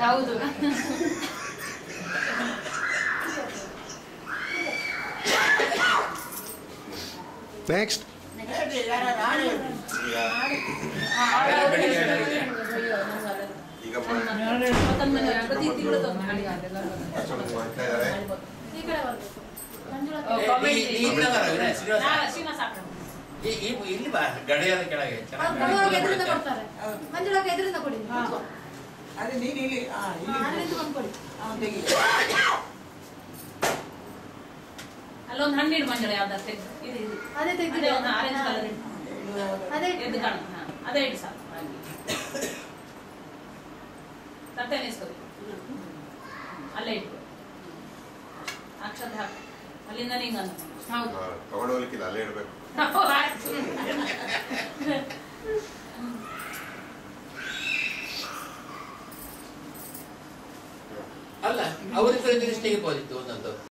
ಹೌದು. ನೆಕ್ಸ್ಟ್ ಇಲ್ಲಿ ಬಾ ಗಡಿಯಾರ ಕೆಳಗೆ ಮಂಜುಳಾಗೆ ಎದುರಿಂದ ಕೊಡಿ. ಅದೇ ನೀನು ಇಲ್ಲಿ ಆ, ಇಲ್ಲಿ ಅಲ್ಲಿ ನಿಂತ್ಕೊಂಡು ಕೊಡಿ ಆ, ತೆಗಿ ಅಲ್ಲೊಂದು ಹಣ್ಣಿಡು ಮಂಜುಳ ಯಾವ್ದಾರು ತೆಗ್ದು ಇದು ಇದು ಅದೇ ಅದೇ ತೆಗ್ದಿದೆ ಒಂದು ಆರೆಂಜ್ ಕಲರ್ ಅದೇ ಎದ್ದು ಕಾಣು ಹಾ, ಅದೇ ಇಡಿ ಸಾಕು ಹಾಗೆ. ತಟ್ಟೆ ನಿಸ್ಕೊಡಿ ಅಲ್ಲೇ ಇಟ್ಟು ಅಕ್ಷತೆ ಹಾಕು ಅಲ್ಲಿಂದ ನಿಂಗೆ ಅಂತ ಹೌದು ತಗೊಂಡು ಹೋಗ್ಲಿಕ್ಕಿಲ್ಲ ಅಲ್ಲೇ ಇಡ್ಬೇಕು ಅಲ್ಲ ಅವರಿಬ್ಬರ ದೃಷ್ಟಿಗೆ ಬಂದಿತ್ತು ಒಂದೊಂದು.